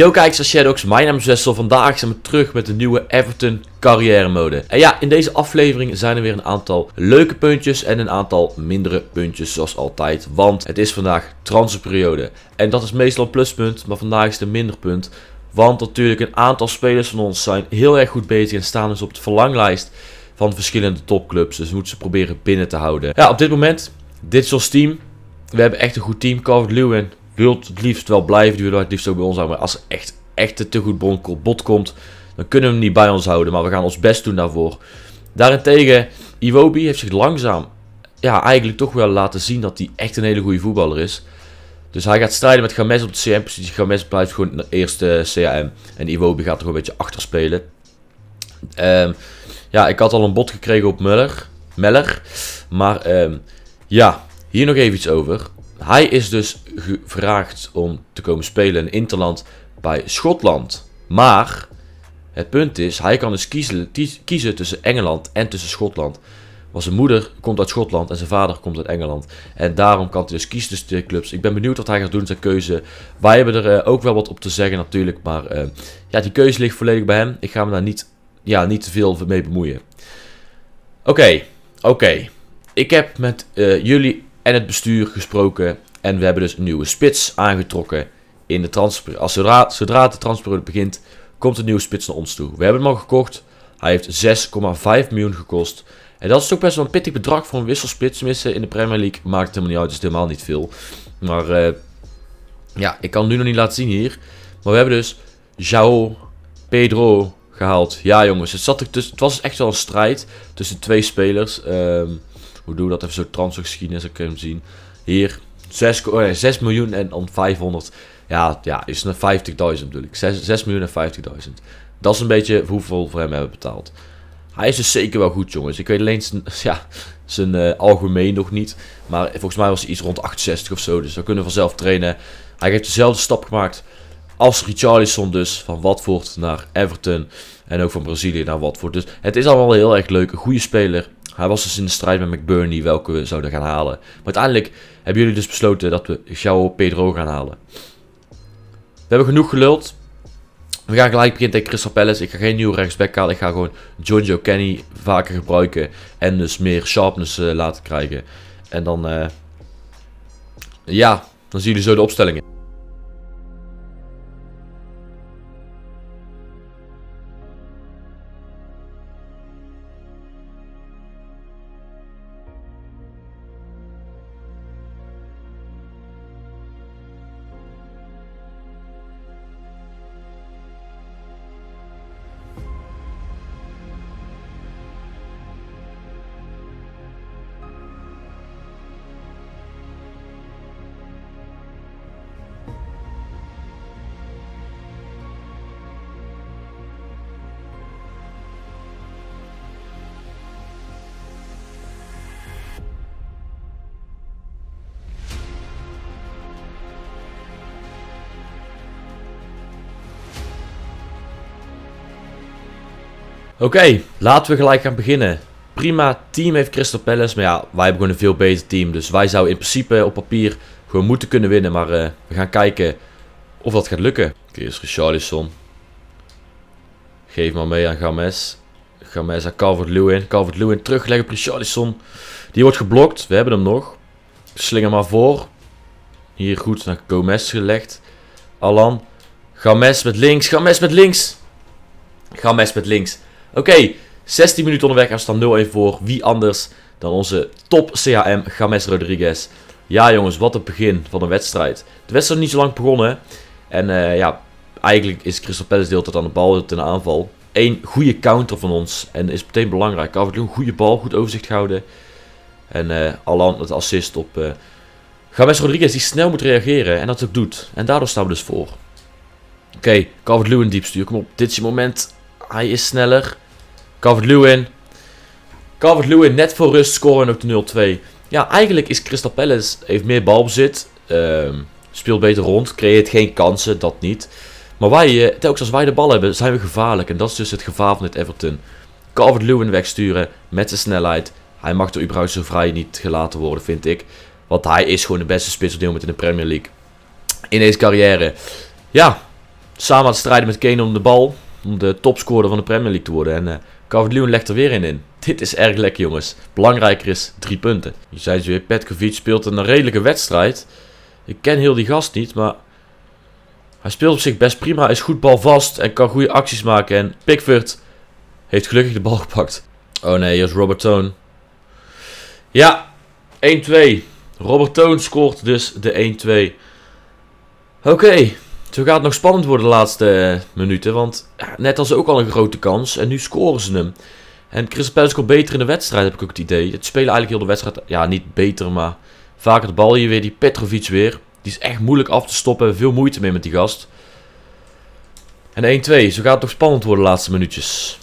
Yo kijkers van mijn naam is Wessel. Vandaag zijn we terug met de nieuwe Everton carrière mode. En ja, in deze aflevering zijn er weer een aantal leuke puntjes en een aantal mindere puntjes zoals altijd. Want het is vandaag transferperiode. En dat is meestal een pluspunt, maar vandaag is het een minder punt. Want natuurlijk een aantal spelers van ons zijn heel erg goed bezig en staan dus op de verlanglijst van verschillende topclubs. Dus we moeten ze proberen binnen te houden. Ja, op dit moment, dit is ons team. We hebben echt een goed team. Calvert Lewin, wilt het liefst wel blijven. Die willen het liefst ook bij ons houden. Maar als er echt, echt een te goed bot komt, dan kunnen we hem niet bij ons houden. Maar we gaan ons best doen daarvoor. Daarentegen, Iwobi heeft zich langzaam, ja, eigenlijk toch wel laten zien dat hij echt een hele goede voetballer is. Dus hij gaat strijden met Games op de CM-positie. Games blijft gewoon de eerste CAM. En Iwobi gaat er een beetje achter spelen. Um, ja, ik had al een bot gekregen op Muller. Meller. Maar um, ja, hier nog even iets over. Hij is dus gevraagd om te komen spelen in Interland bij Schotland. Maar het punt is, hij kan dus kiezen, kiezen tussen Engeland en tussen Schotland. Want zijn moeder komt uit Schotland en zijn vader komt uit Engeland. En daarom kan hij dus kiezen tussen twee clubs. Ik ben benieuwd wat hij gaat doen, zijn keuze. Wij hebben er uh, ook wel wat op te zeggen natuurlijk. Maar uh, ja, die keuze ligt volledig bij hem. Ik ga me daar niet, ja, niet te veel mee bemoeien. Oké, oké. Ik heb met uh, jullie en het bestuur gesproken. En we hebben dus een nieuwe spits aangetrokken in de transfer. Als zodra, zodra de transferperiode begint, komt een nieuwe spits naar ons toe. We hebben hem al gekocht. Hij heeft 6,5 miljoen gekost. En dat is toch best wel een pittig bedrag voor een wisselspits. Tenminste, in de Premier League maakt het niet uit. Dus helemaal niet veel. Maar uh, ja, ik kan het nu nog niet laten zien hier. Maar we hebben dus Jao Pedro gehaald. Ja jongens, het, zat tussen, het was echt wel een strijd tussen twee spelers. Um, hoe doen we dat even zo transfergeschiedenis, ik kan hem zien. Hier, 6, 6 miljoen en dan 500. Ja, ja is een 50.000 bedoel ik. 6, 6 miljoen en 50.000. Dat is een beetje hoeveel we voor hem hebben betaald. Hij is dus zeker wel goed, jongens. Ik weet alleen zijn, ja, zijn uh, algemeen nog niet. Maar volgens mij was hij iets rond 68 of zo. Dus we kunnen vanzelf trainen. Hij heeft dezelfde stap gemaakt als Richarlison dus. Van Watford naar Everton. En ook van Brazilië naar Watford. Dus het is allemaal heel erg leuk. Een goede speler. Hij was dus in de strijd met McBurney welke we zouden gaan halen. Maar uiteindelijk hebben jullie dus besloten dat we João Pedro gaan halen. We hebben genoeg geluld. We gaan gelijk beginnen tegen Crystal Palace. Ik ga geen nieuwe rechtsback halen. Ik ga gewoon John Joe Kenny vaker gebruiken. En dus meer sharpness uh, laten krijgen. En dan... Uh, ja, dan zien jullie zo de opstellingen. Oké, laten we gelijk gaan beginnen. Prima team heeft Crystal Palace, maar ja, wij hebben gewoon een veel beter team. Dus wij zouden in principe op papier gewoon moeten kunnen winnen. Maar uh, we gaan kijken of dat gaat lukken. Oké, is Richarlison. Geef maar mee aan Games. Games aan Calvert-Lewin. Calvert-Lewin terugleggen op Richarlison. Die wordt geblokt. We hebben hem nog. Slinger maar voor. Hier goed naar Gomez gelegd. Alan. Games met links. Games met links. Games met links. Oké, 16 minuten onderweg en staan 0-1 voor. Wie anders dan onze top CHM, James Rodriguez. Ja jongens, wat een begin van een wedstrijd. De wedstrijd is niet zo lang begonnen. En uh, ja, eigenlijk is Crystal Palace deelt het aan de bal, ten aanval. Eén goede counter van ons. En is meteen belangrijk. Af en een goede bal, goed overzicht houden. En uh, het assist op uh, Rodriguez die snel moet reageren. En dat ook doet. En daardoor staan we dus voor. Oké, okay, Calvert-Lewin diepstuur. Kom op, dit is moment. Hij is sneller. Calvert-Lewin. Calvert-Lewin net voor rust scoren ook de 0-2. Ja, eigenlijk is Crystal Palace heeft meer balbezit. Uh, speelt beter rond. Creëert geen kansen, dat niet. Maar wij, uh, telkens als wij de bal hebben, zijn we gevaarlijk. En dat is dus het gevaar van dit Everton. Calvert-Lewin wegsturen met zijn snelheid. Hij mag er überhaupt zo vrij niet gelaten worden, vind ik. Want hij is gewoon de beste spits op in de Premier League. In deze carrière. Ja, samen aan het strijden met Kane om de bal. Om de topscorer van de Premier League te worden. En uh, Calvert-Lewin legt er weer in in. Dit is erg lekker jongens. Belangrijker is drie punten. Je zei ze weer, Petkovic speelt een redelijke wedstrijd. Ik ken heel die gast niet, maar... Hij speelt op zich best prima, is goed balvast en kan goede acties maken. En Pickford heeft gelukkig de bal gepakt. Oh nee, hier is Robert Toon. Ja, 1-2. Robert Toon scoort dus de 1-2. Oké, zo gaat het nog spannend worden de laatste minuten. Want net als ook al een grote kans. En nu scoren ze hem. En Chris Palace komt beter in de wedstrijd, heb ik ook het idee. Het spelen eigenlijk heel de wedstrijd. Ja, niet beter, maar vaker de bal hier weer. Die Petrovic weer. Die is echt moeilijk af te stoppen. Veel moeite mee met die gast. En 1-2. Zo gaat het toch spannend worden de laatste minuutjes.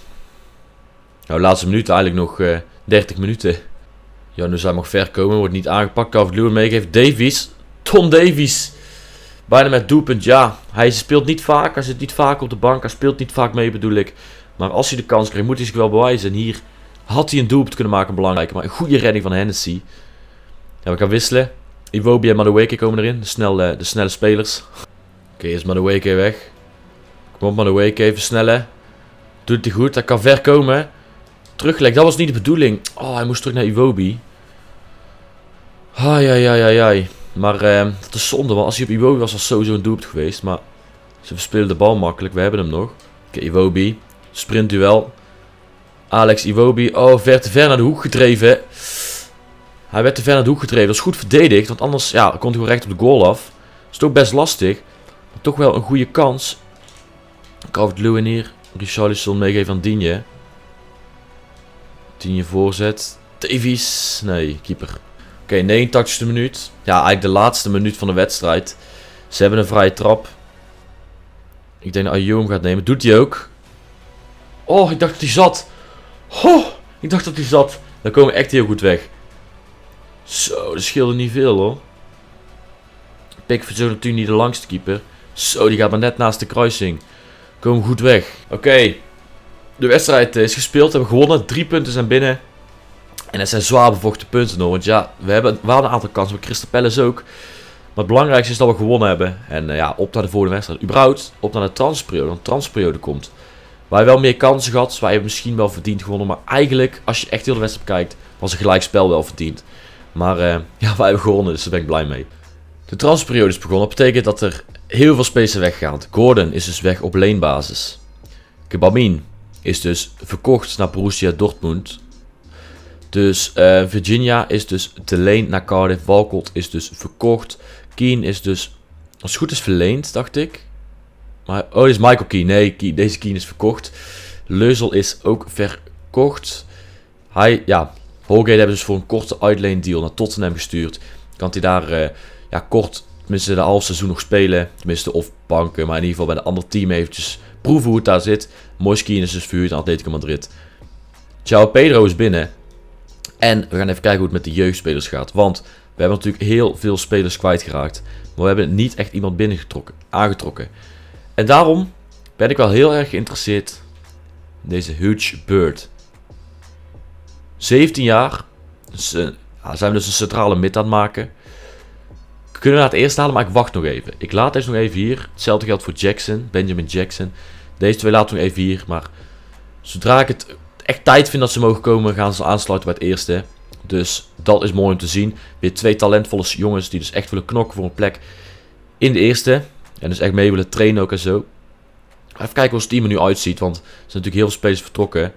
Nou, de laatste minuten eigenlijk nog uh, eh, 30 minuten. Ja, nu zijn mag ver komen. Wordt niet aangepakt. Calvert Lewin meegeeft. Davies. Tom Davies. Bijna met doelpunt. Ja, hij speelt niet vaak. Hij zit niet vaak op de bank. Hij speelt niet vaak mee bedoel ik. Maar als hij de kans krijgt, moet hij zich wel bewijzen. En hier had hij een doelpunt kunnen maken, belangrijk. Maar een goede redding van Hennessy. Ja, we gaan wisselen. Iwobi en Madueke komen erin. De snelle, de snelle spelers. Oké, is Madueke weg. Kom op Madueke, even snellen. Doet hij goed. Hij kan ver komen. Dat was niet de bedoeling. Oh, hij moest terug naar Iwobi. Ai, ai, ai, ai, Maar eh, dat is zonde, want als hij op Iwobi was, was sowieso een doelpunt geweest. Maar ze verspelen de bal makkelijk. We hebben hem nog. Oké, okay, Iwobi. Sprintduel. Alex Iwobi. Oh, ver te ver naar de hoek gedreven. Hij werd te ver naar de hoek gedreven. Dat is goed verdedigd. Want anders ja, komt hij gewoon recht op de goal af. Dat is toch best lastig. Maar toch wel een goede kans. Calvert Lewin hier. Richarlison meegeven aan Digne. Digne voorzet. Davies. Nee, keeper. Oké, okay, 89e minuut. Ja, eigenlijk de laatste minuut van de wedstrijd. Ze hebben een vrije trap. Ik denk dat Ayoum gaat nemen. Doet hij ook. Oh, ik dacht dat hij zat. Oh, ik dacht dat hij zat. Dan komen we echt heel goed weg. Zo, dat scheelde niet veel hoor. Pickford is natuurlijk niet de langste keeper. Zo, die gaat maar net naast de kruising. Komen goed weg. Oké. De wedstrijd is gespeeld. We hebben gewonnen. Drie punten zijn binnen. En het zijn zwaar bevochten punten nog. Want ja, we, hebben, we hadden een aantal kansen. Met Crystal Palace ook. Maar het belangrijkste is dat we gewonnen hebben. En uh, ja, op naar de volgende wedstrijd. Überhaupt op naar de transperiode. Want de transperiode komt. Waar wel meer kansen gehad. Waar je misschien wel verdiend gewonnen. Maar eigenlijk, als je echt heel de wedstrijd kijkt, was een gelijkspel wel verdiend. Maar uh, ja, wij hebben gewonnen, dus daar ben ik blij mee. De transperiode is begonnen. Dat betekent dat er heel veel spelers zijn weggegaan. Gordon is dus weg op leenbasis. Kebamin is dus verkocht naar Borussia Dortmund. Dus uh, Virginia is dus te leen naar Cardiff. Walcott is dus verkocht. Keen is dus, als het goed is, verleend, dacht ik. Maar, oh, dit is Michael Keen. Nee, deze Keen is verkocht. Leuzel is ook verkocht. Hij, ja, Holgate hebben dus voor een korte uitleen deal naar Tottenham gestuurd. Kan hij daar uh, ja, kort, tenminste de half seizoen nog spelen. Tenminste, of banken, maar in ieder geval bij een ander team eventjes proeven hoe het daar zit. Moiskin is dus verhuurd aan Atletico Madrid. Ciao Pedro is binnen. En we gaan even kijken hoe het met de jeugdspelers gaat. Want we hebben natuurlijk heel veel spelers kwijtgeraakt. Maar we hebben niet echt iemand binnengetrokken, aangetrokken. En daarom ben ik wel heel erg geïnteresseerd in deze Huge Bird. 17 jaar. Dus, uh, zijn we dus een centrale mid aan het maken. Kunnen we naar het eerst halen, maar ik wacht nog even. Ik laat deze nog even hier. Hetzelfde geldt voor Jackson, Benjamin Jackson. Deze twee laten we nog even hier. Maar zodra ik het echt tijd vind dat ze mogen komen, gaan ze aansluiten bij het eerste. Dus dat is mooi om te zien. Weer twee talentvolle jongens die dus echt willen knokken voor een plek in de eerste. En dus echt mee willen trainen ook en zo. Even kijken hoe het team er nu uitziet, want er zijn natuurlijk heel veel spelers vertrokken.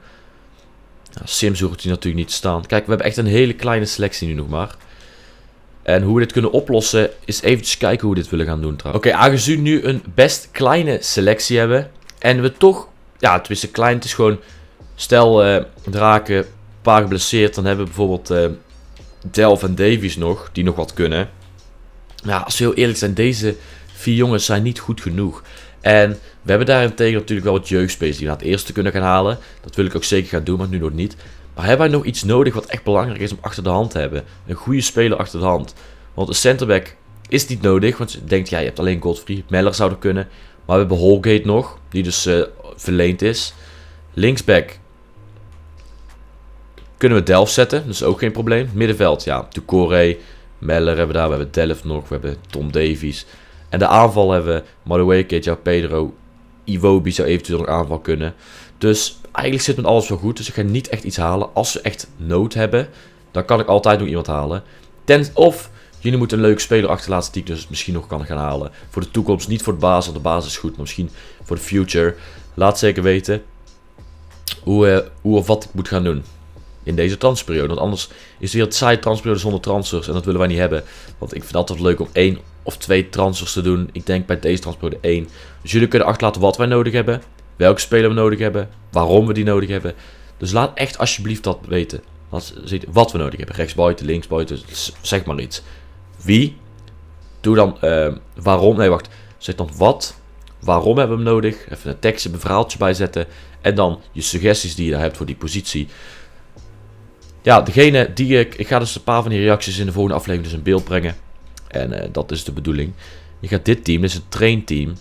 Nou, Sims hoeft hier natuurlijk niet te staan. Kijk, we hebben echt een hele kleine selectie nu nog maar. En hoe we dit kunnen oplossen, is eventjes kijken hoe we dit willen gaan doen trouwens. Oké, aangezien we nu een best kleine selectie hebben. En we toch, ja, tenminste klein, het is gewoon... Stel, uh, draken, paar geblesseerd, dan hebben we bijvoorbeeld uh, en Davies nog, die nog wat kunnen. Ja, als we heel eerlijk zijn, deze vier jongens zijn niet goed genoeg. En we hebben daarentegen natuurlijk wel wat jeugdspace die we naar het eerste kunnen gaan halen. Dat wil ik ook zeker gaan doen, maar nu nog niet. Maar hebben wij nog iets nodig wat echt belangrijk is om achter de hand te hebben? Een goede speler achter de hand. Want een centerback is niet nodig, want je denkt, ja, je hebt alleen Godfrey. Meller zou er kunnen. Maar we hebben Holgate nog, die dus uh, verleend is. Linksback kunnen we Delft zetten, dus ook geen probleem. Middenveld, ja, Ducoré, Meller hebben we daar, we hebben Delft nog, we hebben Tom Davies. En de aanval hebben we Madueke, Pedro, Iwobi zou eventueel nog aanval kunnen. Dus eigenlijk zit met alles wel goed. Dus ik ga niet echt iets halen. Als we echt nood hebben, dan kan ik altijd nog iemand halen. Ten, of jullie moeten een leuke speler achterlaten die ik dus misschien nog kan gaan halen. Voor de toekomst, niet voor de basis, want de basis is goed. Maar misschien voor de future. Laat zeker weten hoe, uh, hoe of wat ik moet gaan doen in deze transferperiode. Want anders is weer het saai transferperiode zonder transfers. En dat willen wij niet hebben. Want ik vind het altijd leuk om één of twee transfers te doen. Ik denk bij deze transferperiode één. Dus jullie kunnen achterlaten wat wij nodig hebben. Welke speler we nodig hebben. Waarom we die nodig hebben. Dus laat echt alsjeblieft dat weten. wat we nodig hebben. Rechts buiten, links buiten. Zeg maar iets. Wie? Doe dan uh, waarom. Nee, wacht. Zeg dan wat. Waarom hebben we hem nodig? Even een tekstje, een verhaaltje bijzetten. En dan je suggesties die je daar hebt voor die positie. Ja, degene die ik... Ik ga dus een paar van die reacties in de volgende aflevering dus in beeld brengen. En uh, dat is de bedoeling. Je gaat dit team, dit is een trainteam.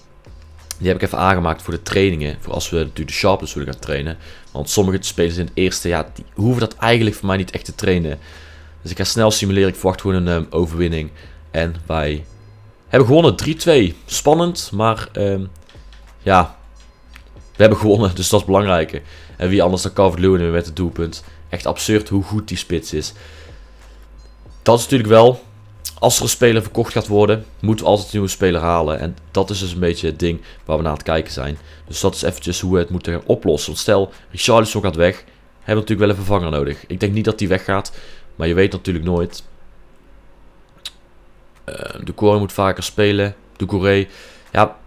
Die heb ik even aangemaakt voor de trainingen. Voor als we natuurlijk de sharpness willen gaan trainen. Want sommige spelers in het eerste, ja, die hoeven dat eigenlijk voor mij niet echt te trainen. Dus ik ga snel simuleren. Ik verwacht gewoon een um, overwinning. En wij hebben gewonnen. 3-2. Spannend, maar um, ja, we hebben gewonnen. Dus dat is belangrijk. En wie anders dan Calvert Lewin met het doelpunt. Echt absurd hoe goed die spits is. Dat is natuurlijk wel als er een speler verkocht gaat worden, moeten we altijd een nieuwe speler halen. En dat is dus een beetje het ding waar we naar het kijken zijn. Dus dat is eventjes hoe we het moeten gaan oplossen. Want stel, Richarlison gaat weg, hebben we natuurlijk wel een vervanger nodig. Ik denk niet dat hij weggaat, maar je weet natuurlijk nooit. Uh, de Core moet vaker spelen. De Coré. Ja,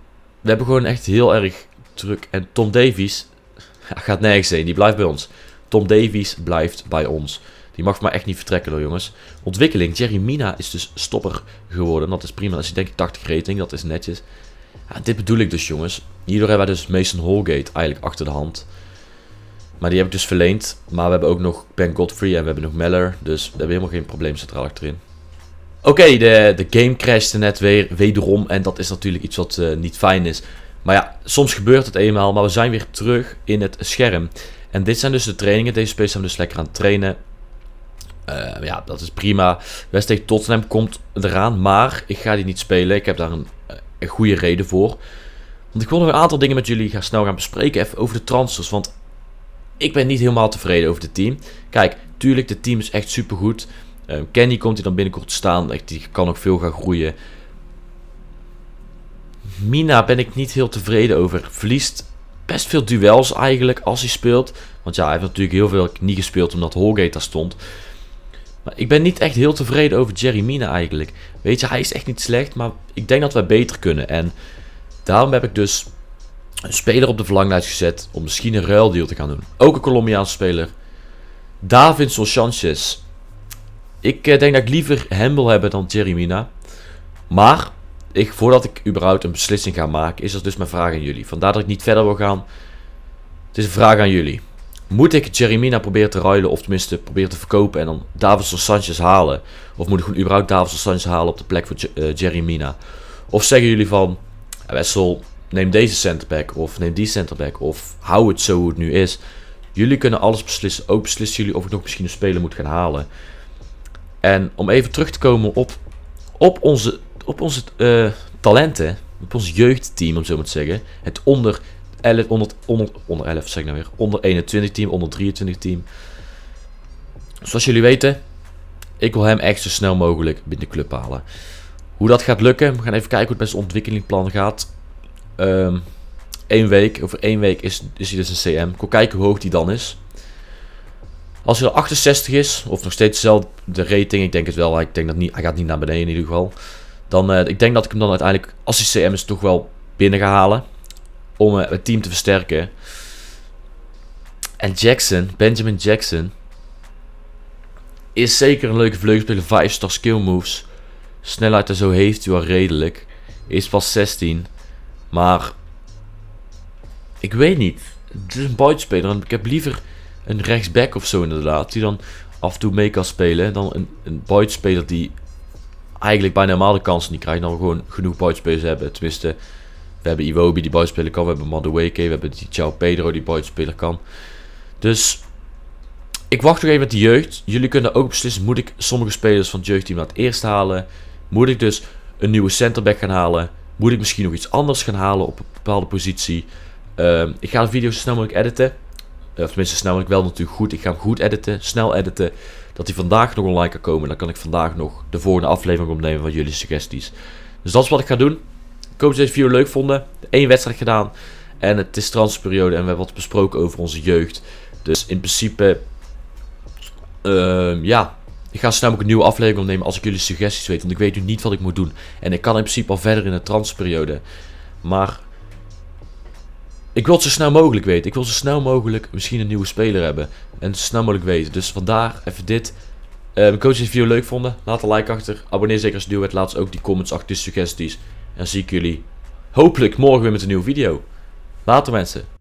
we hebben gewoon echt heel erg druk. En Tom Davies gaat nergens heen. Die blijft bij ons. Tom Davies blijft bij ons. Die mag maar echt niet vertrekken door jongens. Ontwikkeling. Jerry Mina is dus stopper geworden. Dat is prima. Dat is denk ik 80 rating. Dat is netjes. Ja, dit bedoel ik dus jongens. Hierdoor hebben wij dus Mason Holgate eigenlijk achter de hand. Maar die heb ik dus verleend. Maar we hebben ook nog Ben Godfrey en we hebben nog Meller. Dus we hebben helemaal geen probleem centraal achterin. Oké, de, de game crashte net weer, wederom. En dat is natuurlijk iets wat uh, niet fijn is. Maar ja, soms gebeurt het eenmaal. Maar we zijn weer terug in het scherm. En dit zijn dus de trainingen. Deze spelers zijn dus lekker aan het trainen. Uh, ja, dat is prima. West Tottenham komt eraan, maar ik ga die niet spelen. Ik heb daar een, een goede reden voor. Want ik wil nog een aantal dingen met jullie gaan snel gaan bespreken. Even over de transfers, want ik ben niet helemaal tevreden over het team. Kijk, tuurlijk, het team is echt supergoed. Uh, Kenny komt hier dan binnenkort staan. Die kan nog veel gaan groeien. Mina ben ik niet heel tevreden over. Verliest best veel duels eigenlijk als hij speelt. Want ja, hij heeft natuurlijk heel veel niet gespeeld omdat Holgate daar stond. Maar ik ben niet echt heel tevreden over Jerry Mina eigenlijk. Weet je, hij is echt niet slecht, maar ik denk dat wij beter kunnen. En daarom heb ik dus een speler op de verlanglijst gezet om misschien een ruildeal te gaan doen. Ook een Colombiaanse speler. Davidson Sanchez. Ik eh, denk dat ik liever hem wil hebben dan Jerry Mina. Maar, voordat ik überhaupt een beslissing ga maken, is er dus mijn vraag aan jullie. Vandaar dat ik niet verder wil gaan. Het is een vraag aan jullie. Moet ik Jeremina proberen te ruilen of tenminste proberen te verkopen en dan Davidson Sanchez halen? Of moet ik gewoon überhaupt Davidson Sanchez halen op de plek voor uh, Jeremina? Of zeggen jullie van, Wessel, neem deze centerback of neem die centerback of hou het zo hoe het nu is. Jullie kunnen alles beslissen. Ook beslissen jullie of ik nog misschien een speler moet gaan halen. En om even terug te komen op, op onze, op onze uh, talenten, op ons jeugdteam om zo maar te zeggen. Het onder 11, onder, onder, onder 11 zeg ik nou weer. Onder 21 team, onder 23 team. Zoals jullie weten, ik wil hem echt zo snel mogelijk binnen de club halen. Hoe dat gaat lukken, we gaan even kijken hoe het met zijn ontwikkelingsplan gaat. Um, één week, over één week is, is hij dus een CM. Ik wil kijken hoe hoog die dan is. Als hij er 68 is, of nog steeds dezelfde rating, ik denk het wel, ik denk dat niet, hij gaat niet naar beneden in ieder geval. Dan, uh, ik denk dat ik hem dan uiteindelijk, als hij CM is, toch wel binnen ga halen om eh, het team te versterken. En Jackson, Benjamin Jackson, is zeker een leuke vleugelspeler. 5 star skill moves. Snelheid en zo heeft hij wel redelijk. Is pas 16. Maar ik weet niet. Het is een buitenspeler. Ik heb liever een rechtsback of zo inderdaad. Die dan af en toe mee kan spelen. Dan een, een buitenspeler die eigenlijk bijna normaal de kansen niet krijgt. Dan we gewoon genoeg buitenspelers hebben. Tenminste, we hebben Iwobi die buitenspeler kan. We hebben Madueke. We hebben die Ciao Pedro die buitenspeler kan. Dus ik wacht nog even met de jeugd. Jullie kunnen ook beslissen. Moet ik sommige spelers van het jeugdteam naar het eerst halen? Moet ik dus een nieuwe centerback gaan halen? Moet ik misschien nog iets anders gaan halen op een bepaalde positie? Ehm, ik ga de video zo snel mogelijk editen. Uh, of tenminste, snel mogelijk wel natuurlijk goed. Ik ga hem goed editen, snel editen. Dat hij vandaag nog online kan komen. Dan kan ik vandaag nog de volgende aflevering opnemen van jullie suggesties. Dus dat is wat ik ga doen. Ik hoop dat deze video leuk vonden. Eén wedstrijd gedaan. En het is transperiode en we hebben wat besproken over onze jeugd. Dus in principe, uh, ja, ik ga snel ook een nieuwe aflevering opnemen als ik jullie suggesties weet. Want ik weet nu niet wat ik moet doen. En ik kan in principe al verder in de transperiode. Maar ik wil het zo snel mogelijk weten. Ik wil zo snel mogelijk misschien een nieuwe speler hebben. En zo snel mogelijk weten. Dus vandaar even dit. Uh, mijn coach deze video leuk vonden. Laat een like achter. Abonneer zeker als je nieuw bent. Laat ook die comments achter de suggesties. En dan zie ik jullie hopelijk morgen weer met een nieuwe video. Later mensen.